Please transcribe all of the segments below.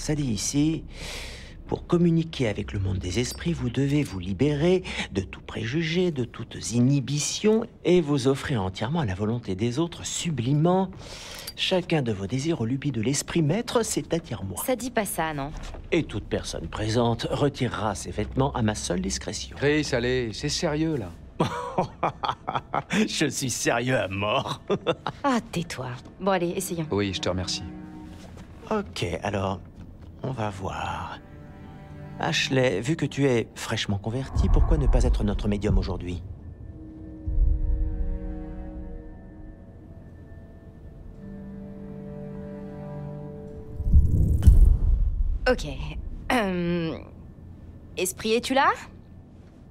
Ça dit ici, pour communiquer avec le monde des esprits, vous devez vous libérer de tout préjugé, de toutes inhibitions, et vous offrir entièrement à la volonté des autres, sublimant chacun de vos désirs aux lubies de l'esprit maître, c'est-à-dire moi. Ça dit pas ça, non? Et toute personne présente retirera ses vêtements à ma seule discrétion. Chris, allez, c'est sérieux là. Je suis sérieux à mort. Ah, tais-toi. Bon, allez, essayons. Oui, je te remercie. ok, alors, on va voir. Ashley, vu que tu es fraîchement converti, pourquoi ne pas être notre médium aujourd'hui? Ok. Euh, Esprit, es-tu là?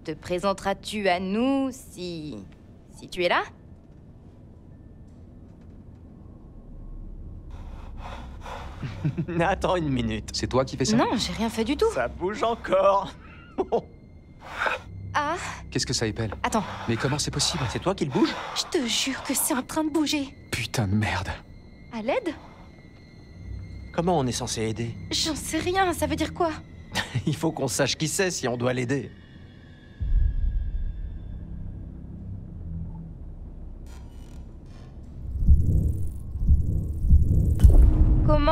Te présenteras-tu à nous si... si tu es là? Attends une minute. C'est toi qui fais ça Non, j'ai rien fait du tout. Ça bouge encore. Ah, Qu'est-ce que ça épelle attends. Mais comment c'est possible C'est toi qui le bouge Je te jure que c'est en train de bouger. Putain de merde. À l'aide Comment on est censé aider J'en sais rien, ça veut dire quoi? Il faut qu'on sache qui c'est si on doit l'aider.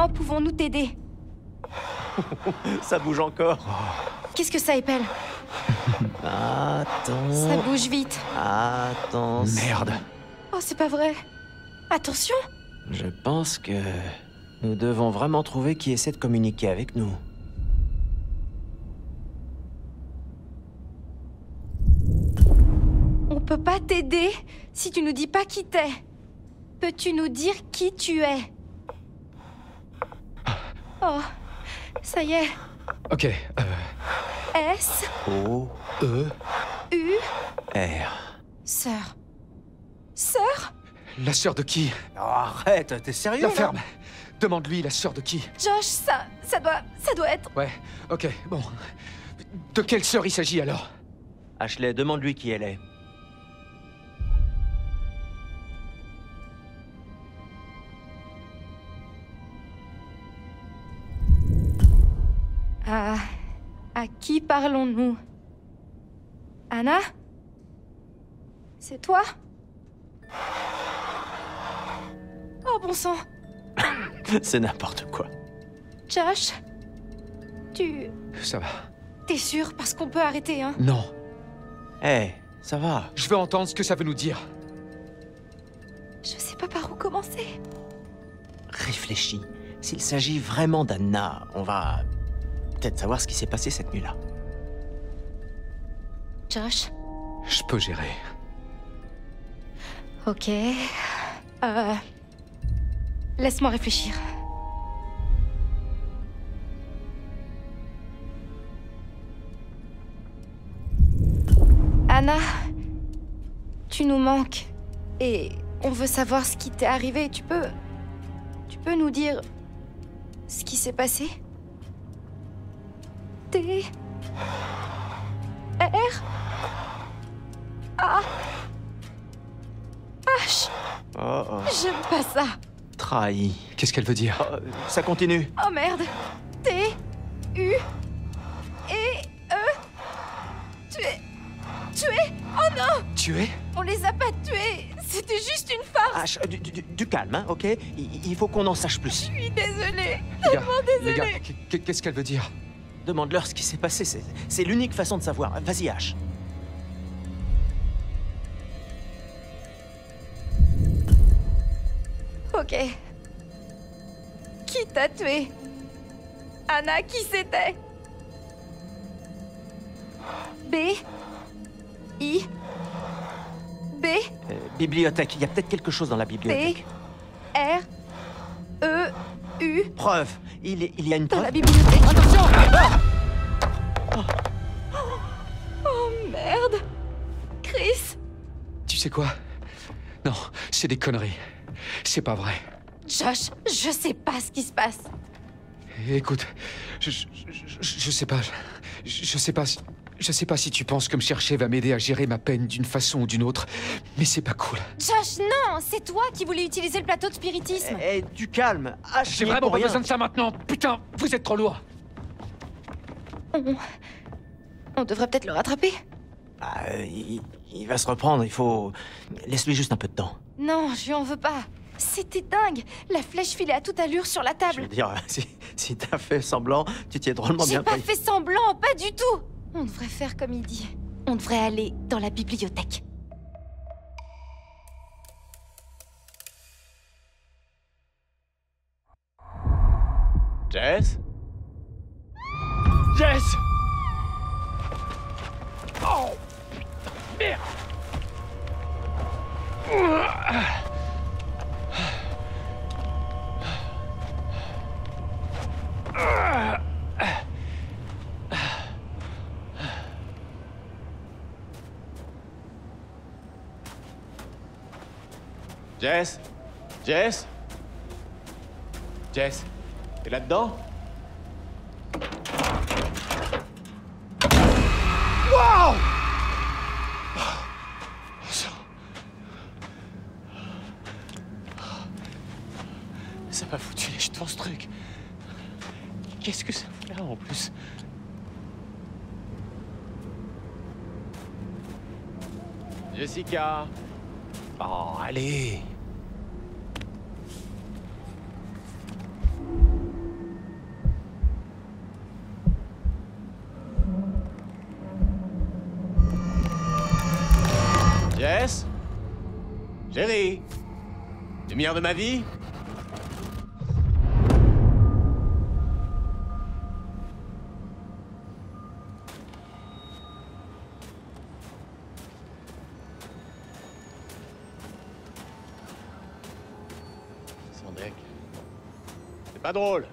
Comment pouvons-nous t'aider Ça bouge encore. Qu'est-ce que ça épelle Attends. Ça bouge vite. Attends. Merde. Oh, c'est pas vrai. Attention Je pense que nous devons vraiment trouver qui essaie de communiquer avec nous. On peut pas t'aider si tu nous dis pas qui t'es. Peux-tu nous dire qui tu es Oh, ça y est. Ok, euh, S, O E, U, R. sœur. Sœur? La sœur de qui? Oh, arrête, t'es sérieux La là? ferme Demande-lui la sœur de qui Josh, ça, ça doit, ça doit être. Ouais, ok, bon. De quelle sœur il s'agit alors? Ashley, demande-lui qui elle est. à qui parlons-nous? Anna? C'est toi? Oh bon sang C'est n'importe quoi. Josh Tu... Ça va. T'es sûr Parce qu'on peut arrêter, hein? Non. Eh, ça va. Je veux entendre ce que ça veut nous dire. Je sais pas par où commencer. Réfléchis. S'il s'agit vraiment d'Anna, on va peut-être savoir ce qui s'est passé cette nuit-là. Josh? Je peux gérer. Ok. Euh... Laisse-moi réfléchir. Anna, tu nous manques. Et on veut savoir ce qui t'est arrivé. Tu peux... Tu peux nous dire... ce qui s'est passé? T... R... A... H... Oh, oh. J'aime pas ça. Trahi. Qu'est-ce qu'elle veut dire? Oh, ça continue. Oh merde. T U et E. Tu es Tu es Oh non. Tu es? On les a pas tués. C'était juste une farce. Ash, du, du- du calme, hein, ok. Il, il faut qu'on en sache plus. Je suis désolée. Les gars, les gars, qu- qu'est-ce qu'elle veut dire? Demande-leur ce qui s'est passé. C'est, l'unique façon de savoir. Vas-y, Ash. Ok. Qui t'a tué? Anna, qui c'était? B I B Euh, bibliothèque. Il y a peut-être quelque chose dans la B bibliothèque. R E Preuve. Il, est- il y a une dans preuve. la bibliothèque. Attention Oh merde Chris Tu sais quoi? Non, c'est des conneries. C'est pas vrai. Josh, je sais pas ce qui se passe. Écoute, je, je, je- je sais pas. Je, je sais pas. si- Je sais pas si tu penses que me chercher va m'aider à gérer ma peine d'une façon ou d'une autre, mais c'est pas cool. Josh, non C'est toi qui voulais utiliser le plateau de spiritisme Eh, du calme. J'ai vraiment pas rien. besoin de ça maintenant Putain, vous êtes trop lourd on... on devrait peut-être le rattraper Ah, euh, il, il va se reprendre, il faut... Laisse-lui juste un peu de temps. Non, je lui en veux pas. C'était dingue La flèche filait à toute allure sur la Je veux table. dire, si, si t'as fait semblant, tu t'y es drôlement J'ai bien pas pris. fait semblant, pas du tout On devrait faire comme il dit. On devrait aller dans la bibliothèque. Jess? Jess! Oh Merde Jess? Jess? Jess? T'es là-dedans ma vie. C'est pas drôle.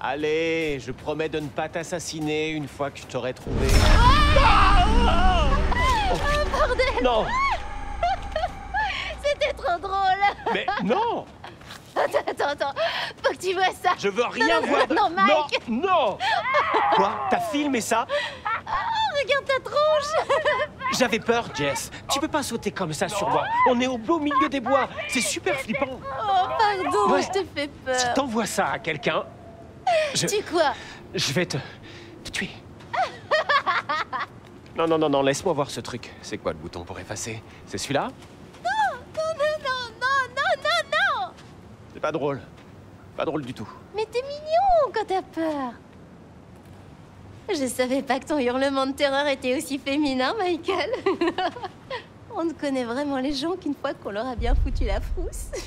Allez, je promets de ne pas t'assassiner une fois que je t'aurai trouvé. Ah oh. Non Mais non Attends, attends, attends Faut que tu vois ça Je veux rien Non, voir de... non, Mike. Non, non Quoi T'as filmé ça? Regarde ta tronche J'avais peur, Jess. Tu peux pas sauter comme ça sur moi. On est au beau milieu des bois. C'est super flippant. Oh, pardon, Ouais. je te fais Si peur t'envoies ça à quelqu'un, je, Tu quoi? je vais te, te tuer. Non, non, non, non, laisse-moi voir ce truc. C'est quoi le bouton pour effacer? C'est celui-là? Pas drôle. Pas drôle du tout. Mais t'es mignon quand t'as peur Je savais pas que ton hurlement de terreur était aussi féminin, Michael On ne connaît vraiment les gens qu'une fois qu'on leur a bien foutu la frousse.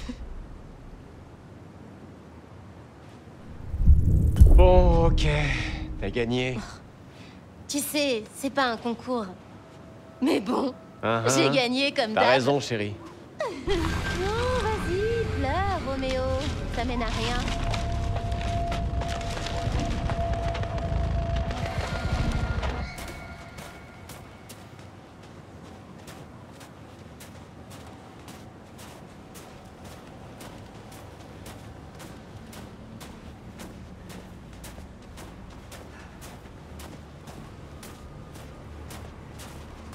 Bon, ok. T'as gagné. Tu sais, c'est pas un concours. Mais bon, Hein, j'ai hein. gagné comme T'as d'hab. raison, chérie. Roméo. Ça mène à rien.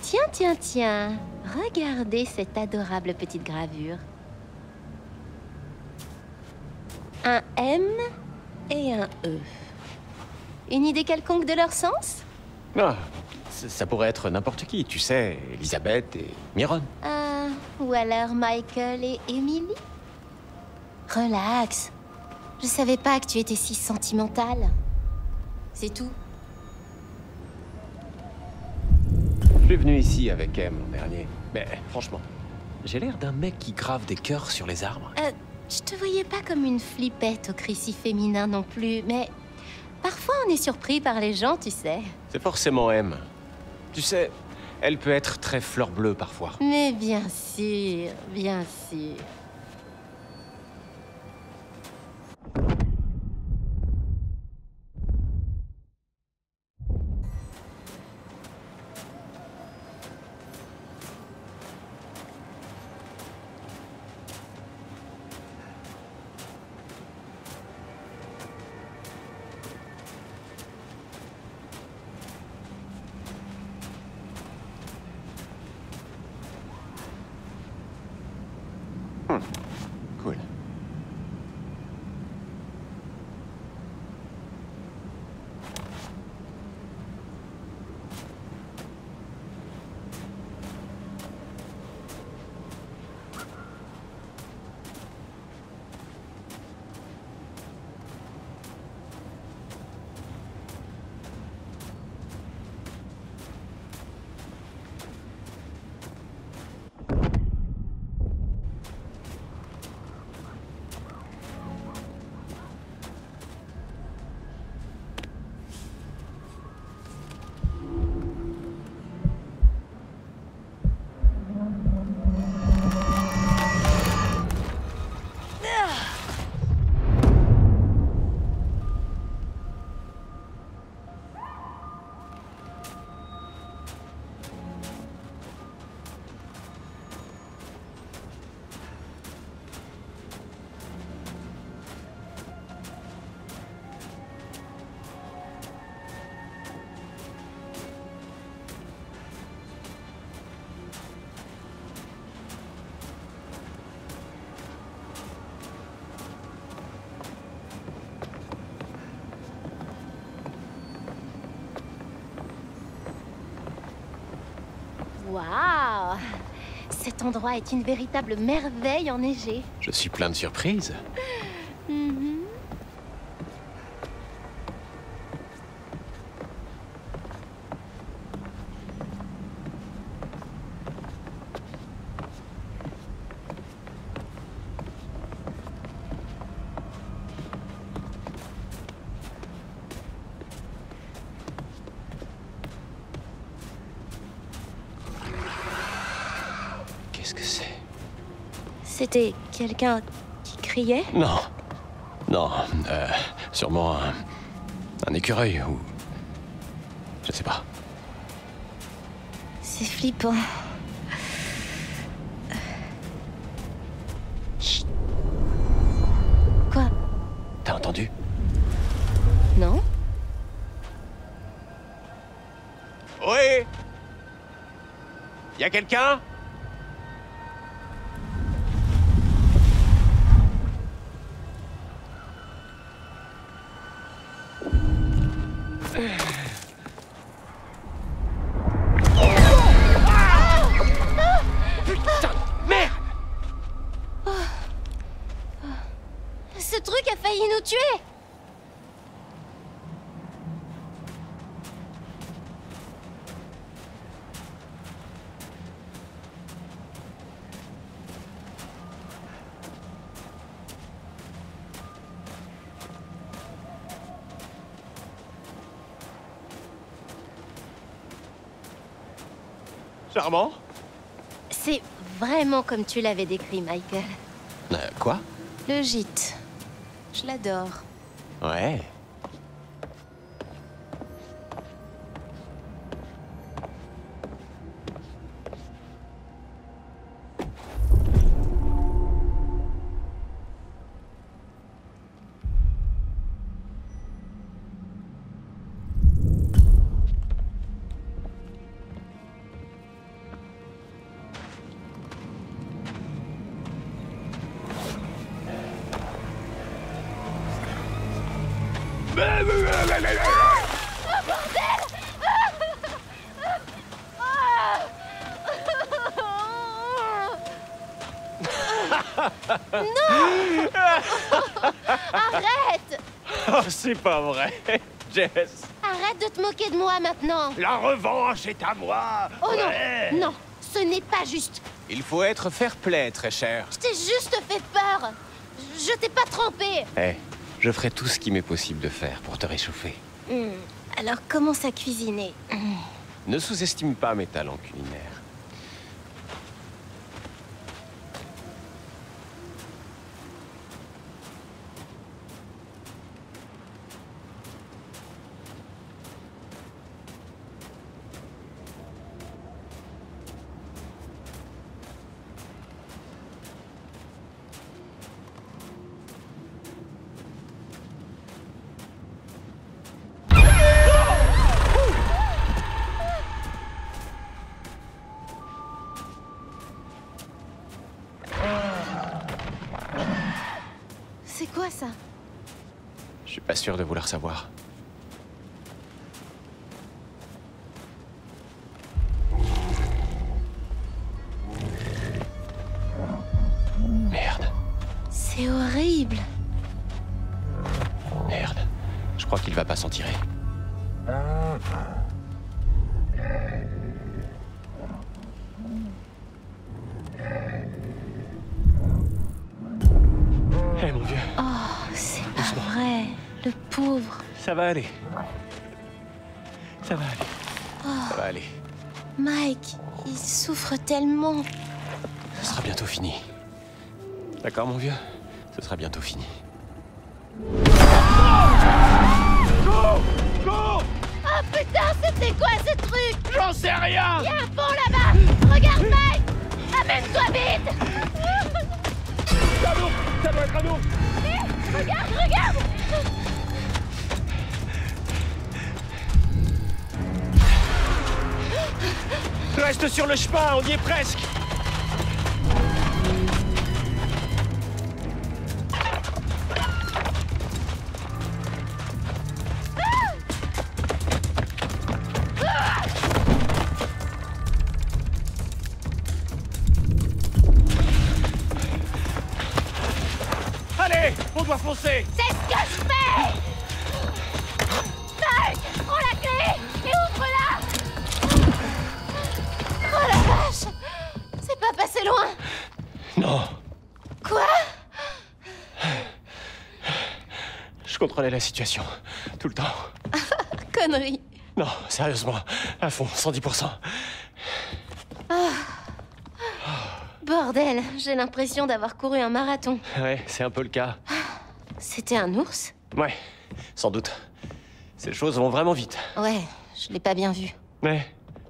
Tiens, tiens, tiens. Regardez cette adorable petite gravure. Un M et un E. Une idée quelconque de leur sens? Ah, ça pourrait être n'importe qui, tu sais. Elisabeth et Myron. Ah, ou alors Michael et Emily? Relax. Je savais pas que tu étais si sentimentale. C'est tout. Je suis venu ici avec M l'an dernier. Mais franchement, j'ai l'air d'un mec qui grave des cœurs sur les arbres. Euh, je te voyais pas comme une flippette au cri si féminin non plus, mais parfois on est surpris par les gens, tu sais. C'est forcément M. Tu sais, elle peut être très fleur bleue parfois. Mais bien sûr, bien sûr. Waouh Cet endroit est une véritable merveille enneigée. Je suis plein de surprises. Mhm. Qu'est-ce que c'est C'était quelqu'un qui criait Non. Non. euh, sûrement un, un écureuil ou. Je sais pas. C'est flippant. Chut. Quoi? T'as entendu? Non Oui Y a quelqu'un? Comme tu l'avais décrit, Michael. Euh, quoi? Le gîte. Je l'adore. Ouais. C'est pas vrai, Jess. Arrête de te moquer de moi maintenant La revanche est à moi. Oh Ouais. non Non, ce n'est pas juste. Il faut être fair-play, très cher. Je t'ai juste fait peur. Je t'ai pas trompé. Eh, je ferai tout ce qui m'est possible de faire pour te réchauffer. Hmm, Alors commence à cuisiner? Ne sous-estime pas mes talents culinaires. Sûr de vouloir savoir. Va aller. Ça va aller. Ça va aller. Mike, il souffre tellement. Ce sera bientôt fini. D'accord, mon vieux? Ce sera bientôt fini. Oh putain, c'était quoi ce truc? J'en sais rien Y a un pont là-bas Regarde Mike Amène-toi vite Ça doit être un ours Regarde, regarde Reste sur le chemin, on y est presque la situation, tout le temps. Connerie Non, sérieusement, à fond, 110%. Bordel, j'ai l'impression d'avoir couru un marathon. Ouais, c'est un peu le cas. C'était un ours? Ouais, sans doute. Ces choses vont vraiment vite. Ouais, je l'ai pas bien vu. Mais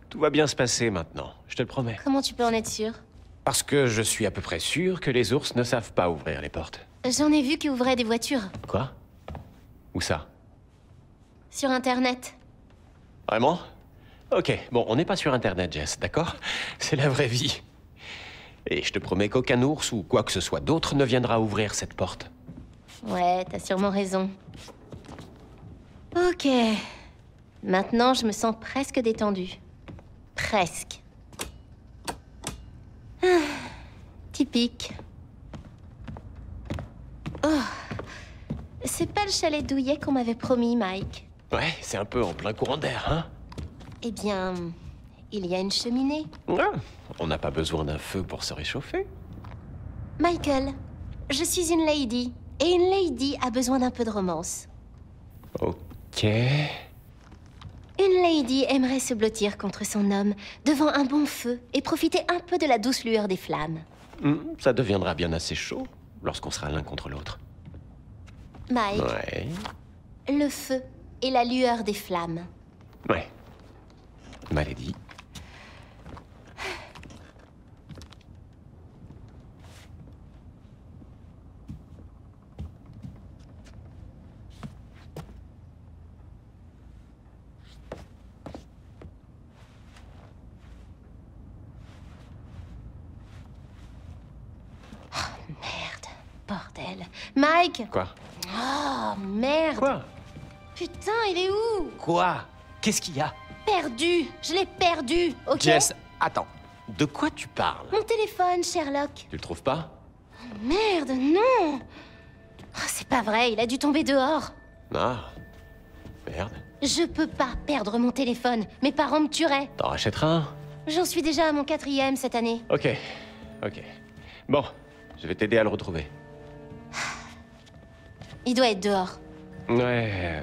tout va bien se passer maintenant, je te le promets. Comment tu peux en être sûr? Parce que je suis à peu près sûr que les ours ne savent pas ouvrir les portes. J'en ai vu qui ouvraient des voitures. Quoi? Où ça Sur Internet. Vraiment Ok, bon, on n'est pas sur Internet, Jess, d'accord C'est la vraie vie. Et je te promets qu'aucun ours ou quoi que ce soit d'autre ne viendra ouvrir cette porte. Ouais, t'as sûrement raison. Ok. Maintenant, je me sens presque détendue. Presque. Ah, typique. Oh. C'est pas le chalet douillet qu'on m'avait promis, Mike. Ouais, c'est un peu en plein courant d'air, hein Eh bien, il y a une cheminée. Ah, On n'a pas besoin d'un feu pour se réchauffer. Michael, je suis une lady. Et une lady a besoin d'un peu de romance. Ok. Une lady aimerait se blottir contre son homme devant un bon feu et profiter un peu de la douce lueur des flammes. Hmm, Ça deviendra bien assez chaud lorsqu'on sera l'un contre l'autre. Mike, Ouais. le feu et la lueur des flammes. Ouais. Maladie. Merde, bordel. Mike Quoi? Oh, merde Quoi Putain, il est où? Quoi? Qu'est-ce qu'il y a? Perdu Je l'ai perdu, ok? Jess, attends. De quoi tu parles? Mon téléphone, Sherlock. Tu le trouves pas? Merde, non Oh, C'est pas vrai, il a dû tomber dehors. Ah. Merde. Je peux pas perdre mon téléphone. Mes parents me tueraient. T'en rachèteras un? J'en suis déjà à mon quatrième cette année. Ok. Ok. Bon, je vais t'aider à le retrouver. Il doit être dehors. Ouais.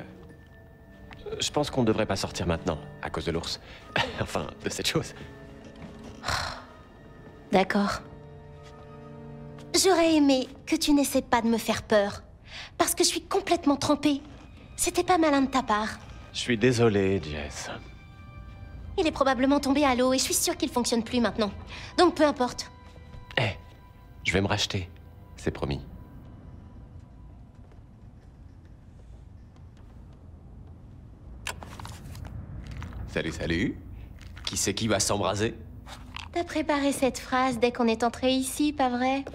Je pense qu'on ne devrait pas sortir maintenant, à cause de l'ours. enfin, de cette chose. D'accord. J'aurais aimé que tu n'essaies pas de me faire peur. Parce que je suis complètement trempée. C'était pas malin de ta part. Je suis désolé, Jess. Il est probablement tombé à l'eau et je suis sûre qu'il fonctionne plus maintenant. Donc peu importe. Eh, je vais me racheter. C'est promis. Salut, salut. Qui c'est qui va s'embraser? T'as préparé cette phrase dès qu'on est entré ici, pas vrai?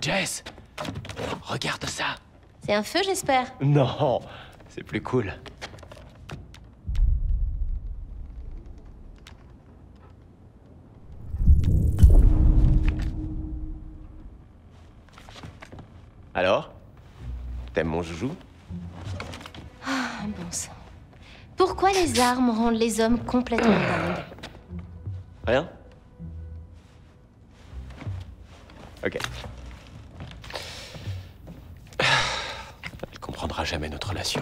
Jess Regarde ça C'est un feu, j'espère. Non, c'est plus cool. Alors? T'aimes mon joujou Ah, bon sang. Pourquoi les armes rendent les hommes complètement dingues Rien Ok. Elle comprendra jamais notre relation.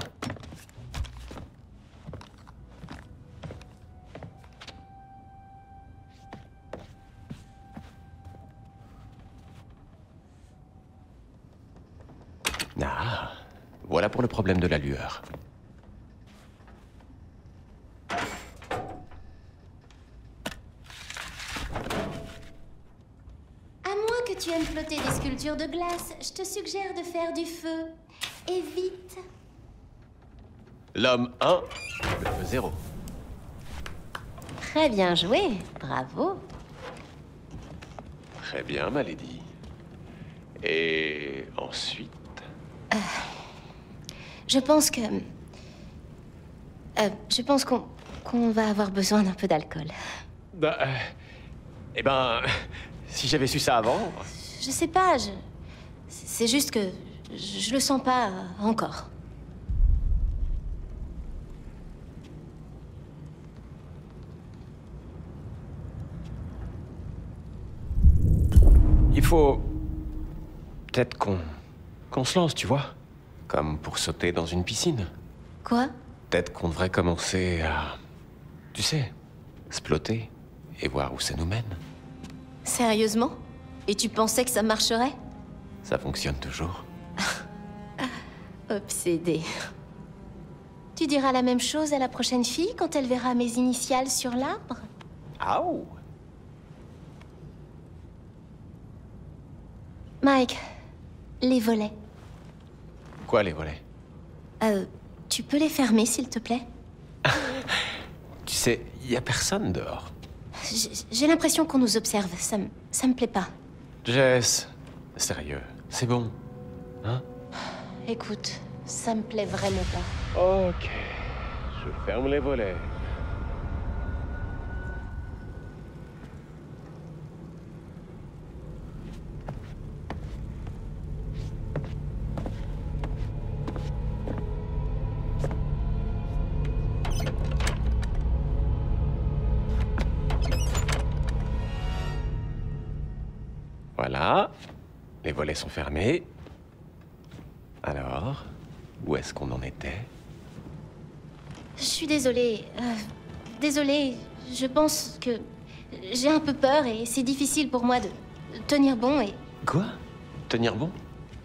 Voilà pour le problème de la lueur. À moins que tu aimes flotter des sculptures de glace, je te suggère de faire du feu. Et vite. L'homme 1, le feu 0. Très bien joué. Bravo. Très bien, ma lady. Et ensuite Je pense que... Euh, je pense qu'on qu'on va avoir besoin d'un peu d'alcool. Bah, euh, eh ben, si j'avais su ça avant. Je sais pas, je... C'est juste que je le sens pas encore. Il faut. Peut-être qu'on. qu'on se lance, tu vois Comme pour sauter dans une piscine. Quoi? Peut-être qu'on devrait commencer à. Tu sais, sploter et voir où ça nous mène. Sérieusement? Et tu pensais que ça marcherait? Ça fonctionne toujours. Obsédé. Tu diras la même chose à la prochaine fille quand elle verra mes initiales sur l'arbre? Aouh Mike, les volets. Quoi, les volets Euh, tu peux les fermer, s'il te plaît Tu sais, il y a personne dehors. J'ai l'impression qu'on nous observe. Ça me, ça me plaît pas. Jess, sérieux, c'est bon. Hein Écoute, ça me plaît vraiment pas. Ok, je ferme les volets. Voilà, les volets sont fermés. Alors, où est-ce qu'on en était? Je suis désolée. euh, désolée. Je pense que j'ai un peu peur et c'est difficile pour moi de tenir bon et... Quoi? Tenir bon?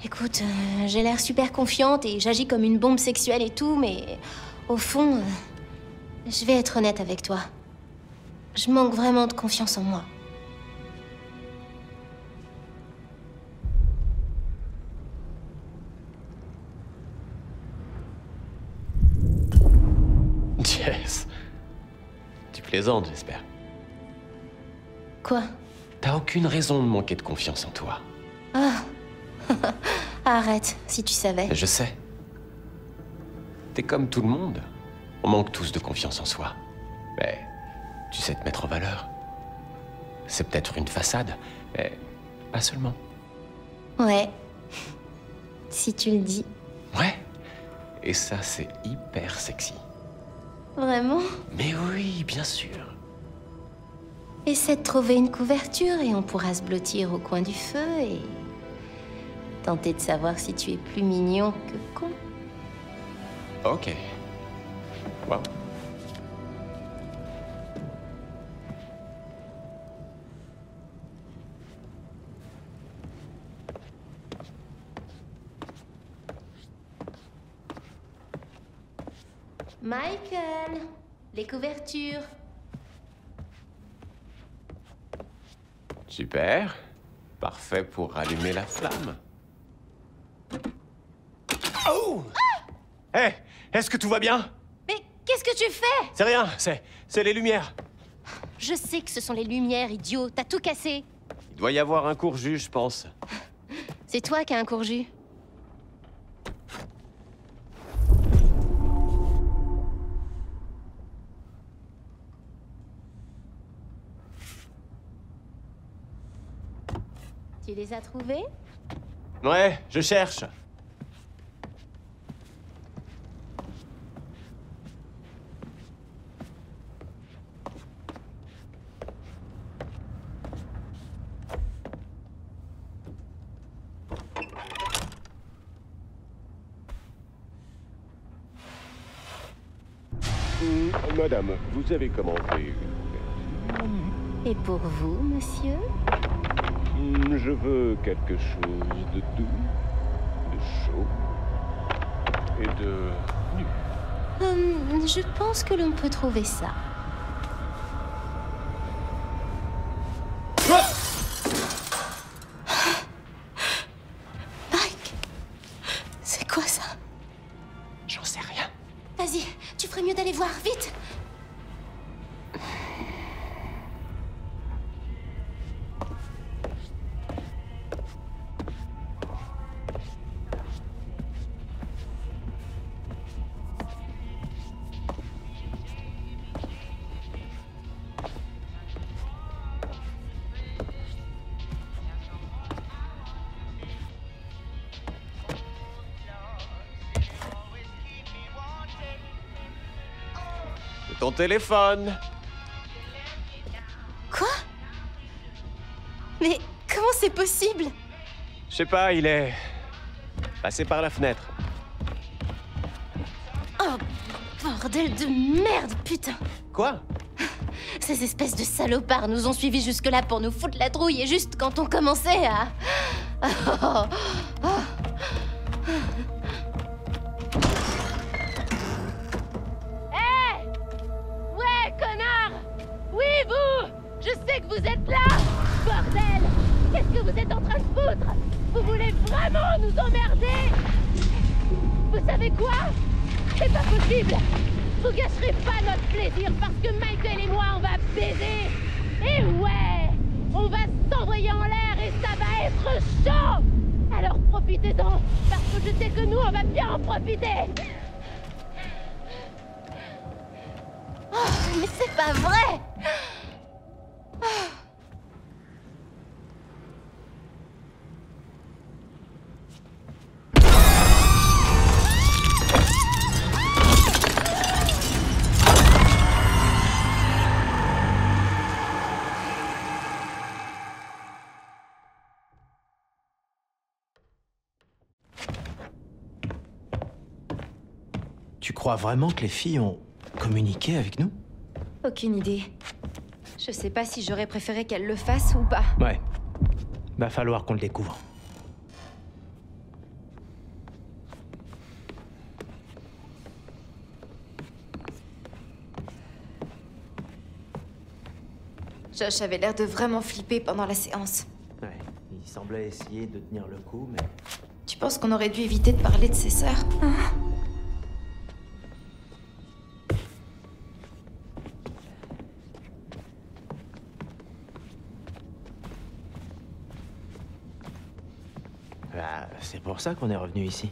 Écoute, euh, j'ai l'air super confiante et j'agis comme une bombe sexuelle et tout, mais au fond, euh, je vais être honnête avec toi. Je manque vraiment de confiance en moi. J'espère. Quoi? T'as aucune raison de manquer de confiance en toi. Arrête, si tu savais. Je sais. T'es comme tout le monde. On manque tous de confiance en soi. Mais tu sais te mettre en valeur. C'est peut-être une façade, mais pas seulement. Ouais. Si tu le dis. Ouais. Et ça, c'est hyper sexy. Vraiment Mais oui, bien sûr. Essaie de trouver une couverture et on pourra se blottir au coin du feu et tenter de savoir si tu es plus mignon que con. Ok. Wow. Michael, les couvertures. Super. Parfait pour allumer la flamme. Oh Hé Est-ce que tout va bien? Mais qu'est-ce que tu fais? C'est rien, c'est... c'est les lumières. Je sais que ce sont les lumières, idiot. T'as tout cassé. Il doit y avoir un court jus, je pense. C'est toi qui as un courju. Tu les as trouvés Ouais, je cherche. Hum, Madame, vous avez commandé une couverture. Et pour vous, monsieur Je veux quelque chose de doux, de chaud et de nu. Hum, Je pense que l'on peut trouver ça. Téléphone. Quoi? Mais comment c'est possible? Je sais pas, il est passé par la fenêtre. Oh, bordel de merde, putain Quoi? Ces espèces de salopards nous ont suivis jusque-là pour nous foutre la trouille et juste quand on commençait à... Oh, Tu crois vraiment que les filles ont communiqué avec nous? Aucune idée. Je sais pas si j'aurais préféré qu'elle le fasse ou pas. Ouais. Va falloir qu'on le découvre. Josh avait l'air de vraiment flipper pendant la séance. Ouais. Il semblait essayer de tenir le coup, mais. Tu penses qu'on aurait dû éviter de parler de ses sœurs? Bah, ça qu'on est revenu ici.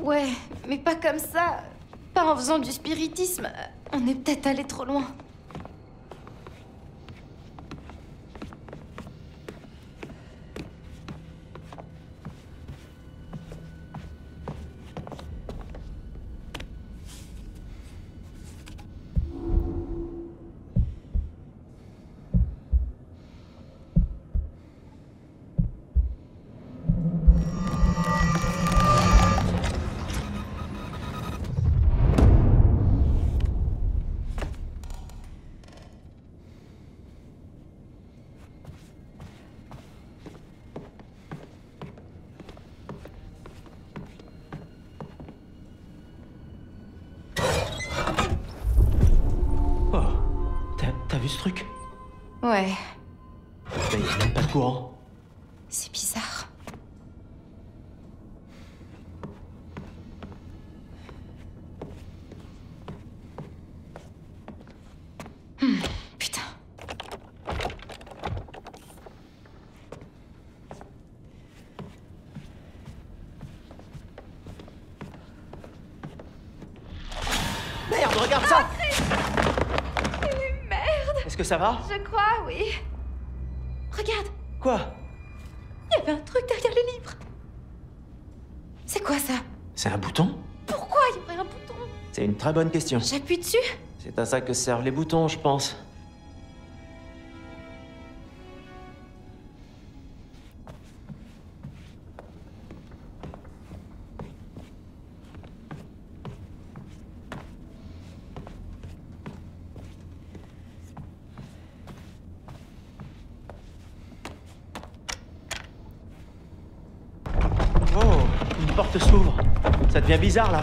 Ouais, mais pas comme ça. Pas en faisant du spiritisme. On est peut-être allé trop loin. Ouais. Il n'y a même pas de courant. C'est bizarre. Hmm, putain. Merde, regarde ça ah, Merde Est-ce que ça va? Je crois oui. Regarde, Quoi? Il y avait un truc derrière les livres. C'est quoi ça? C'est un bouton? Pourquoi il y aurait un bouton? C'est une très bonne question. J'appuie dessus C'est à ça que servent les boutons, je pense. Porte s'ouvre. Ça devient bizarre là.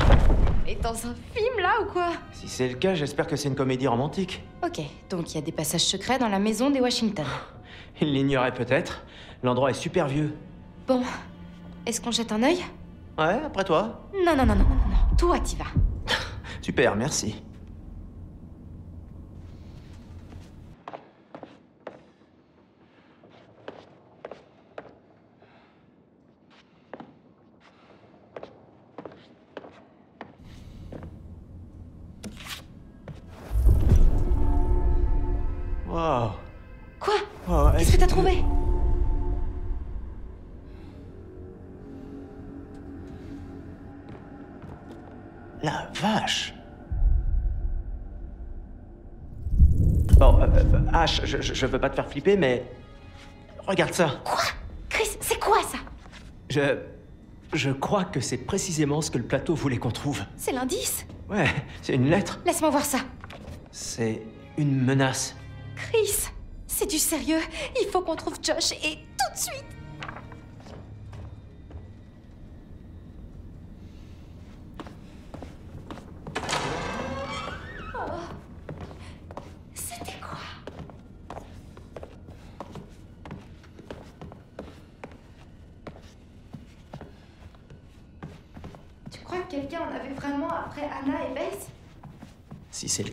Et dans un film là ou quoi? Si c'est le cas, j'espère que c'est une comédie romantique. Ok, donc il y a des passages secrets dans la maison des Washington. Il l'ignorait peut-être. L'endroit est super vieux. Bon, est-ce qu'on jette un œil? Ouais, après toi. Non, non, non, non, non, non. Toi, t'y vas. Super, merci. Bon, euh, euh, Ash, je, je, je veux pas te faire flipper, mais... Regarde ça. Quoi? Chris, c'est quoi ça? Je... Je crois que c'est précisément ce que le plateau voulait qu'on trouve. C'est l'indice? Ouais, c'est une lettre. Laisse-moi voir ça. C'est une menace. Chris, c'est du sérieux. Il faut qu'on trouve Josh et tout de suite.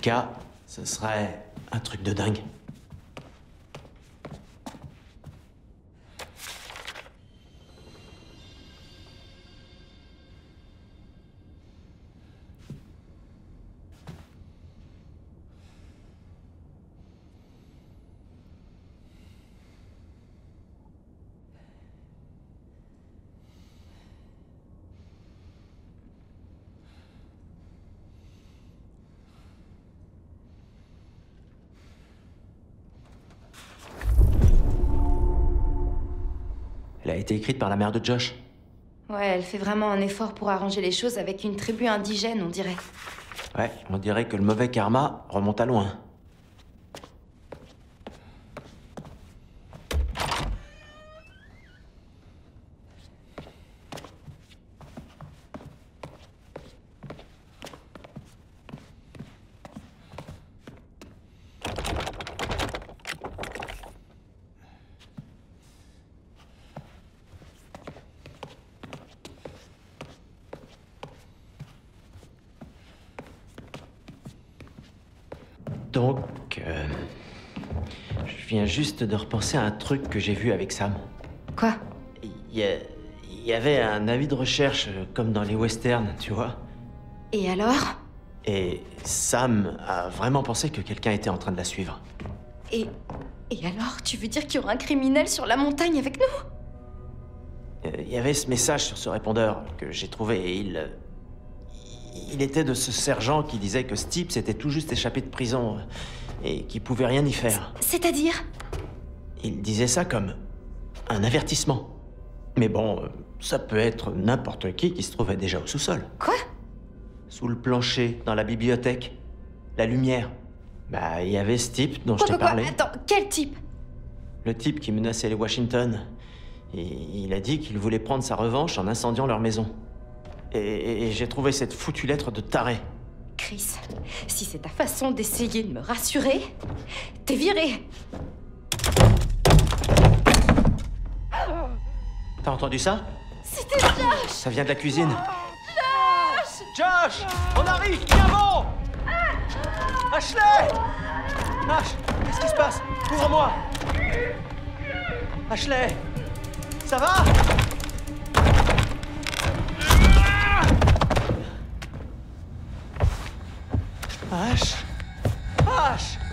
Cas, ce serait un truc de dingue. Elle a été écrite par la mère de Josh. Ouais, elle fait vraiment un effort pour arranger les choses avec une tribu indigène, on dirait. Ouais, on dirait que le mauvais karma remonte à loin. Donc, euh, je viens juste de repenser à un truc que j'ai vu avec Sam. Quoi? Il y, avait un avis de recherche, comme dans les westerns, tu vois. Et alors? Et Sam a vraiment pensé que quelqu'un était en train de la suivre. Et. Et alors, tu veux dire qu'il y aura un criminel sur la montagne avec nous? Euh, Il y avait ce message sur ce répondeur que j'ai trouvé et il. Il était de ce sergent qui disait que ce type s'était tout juste échappé de prison et qui pouvait rien y faire. C'est-à-dire? Il disait ça comme un avertissement. Mais bon, euh, ça peut être n'importe qui qui se trouvait déjà au sous-sol. Quoi? Sous le plancher, dans la bibliothèque. La lumière. Bah, il y avait ce type dont je t'ai parlé. Attends, quel type? Le type qui menaçait les Washington. Et il a dit qu'il voulait prendre sa revanche en incendiant leur maison. Et, et- et j'ai trouvé cette foutue lettre de taré. Chris, si c'est ta façon d'essayer de me rassurer, t'es viré T'as entendu ça C'était Josh. Ça vient de la cuisine. Josh. Josh On arrive Viens bon. Ashley. Ash Qu'est-ce qui se passe? Ouvre-moi. Ashley Ça va? H H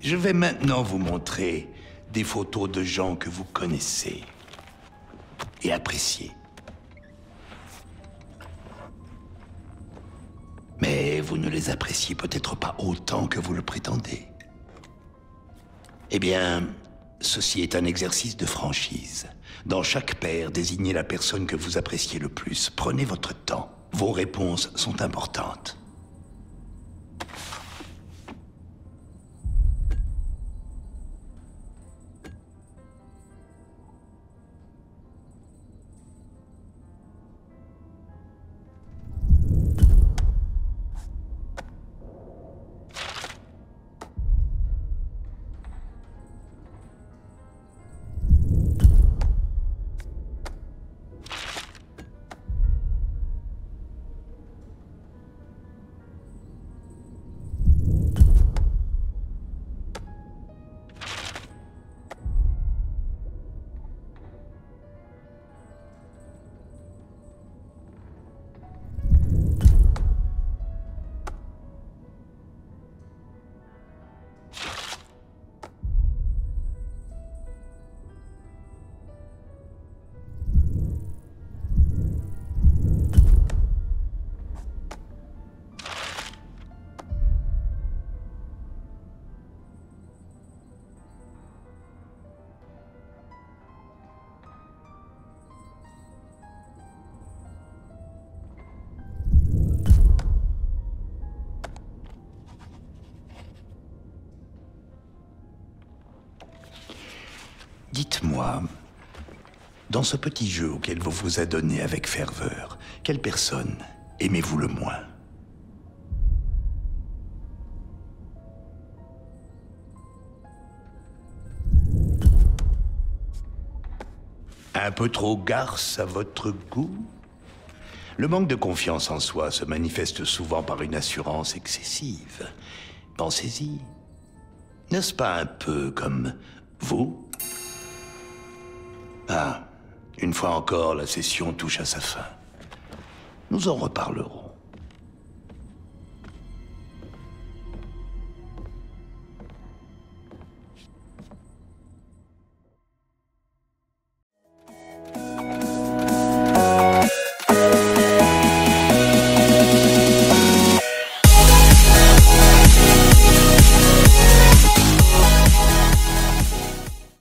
Je vais maintenant vous montrer des photos de gens que vous connaissez et appréciez. Les appréciez peut-être pas autant que vous le prétendez. Eh bien, ceci est un exercice de franchise. Dans chaque paire, désignez la personne que vous appréciez le plus. Prenez votre temps. Vos réponses sont importantes. Dans ce petit jeu auquel vous vous adonnez avec ferveur, quelle personne aimez-vous le moins? Un peu trop garce à votre goût? Le manque de confiance en soi se manifeste souvent par une assurance excessive. Pensez-y. N'est-ce pas un peu comme vous? Ah, une fois encore, la session touche à sa fin. Nous en reparlerons.